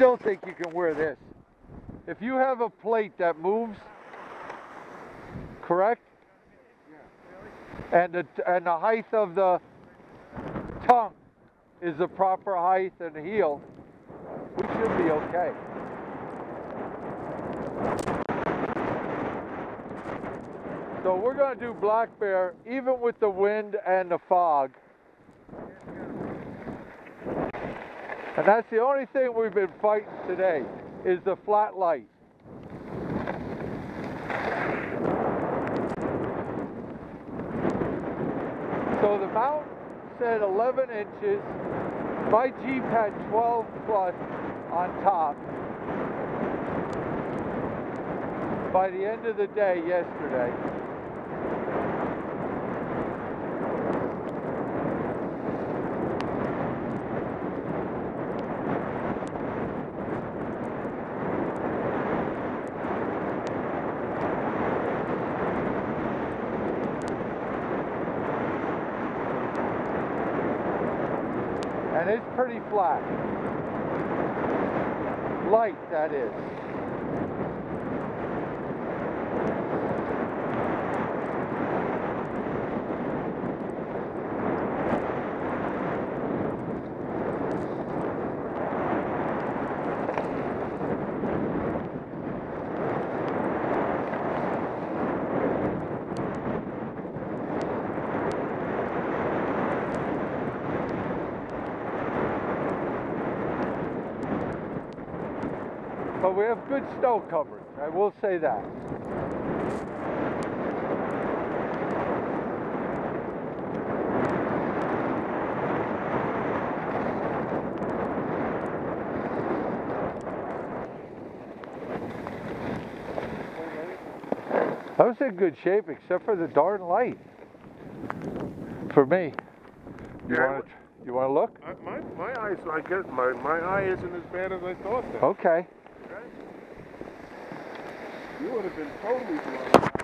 still think you can wear this. If you have a plate that moves, correct? And the, and the height of the tongue is the proper height and heel, we should be okay. So we're going to do black bear even with the wind and the fog. And that's the only thing we've been fighting today is the flat light. So the mount said 11 inches. My Jeep had 12 plus on top. By the end of the day yesterday. And it's pretty flat. Light, that is. But we have good snow coverage, I will say that. I was in good shape except for the darn light. For me. You Yeah, want to you want to look? I, my my eyes, I guess my my eye isn't as bad as I thought. Then. Okay. You would have been totally blind.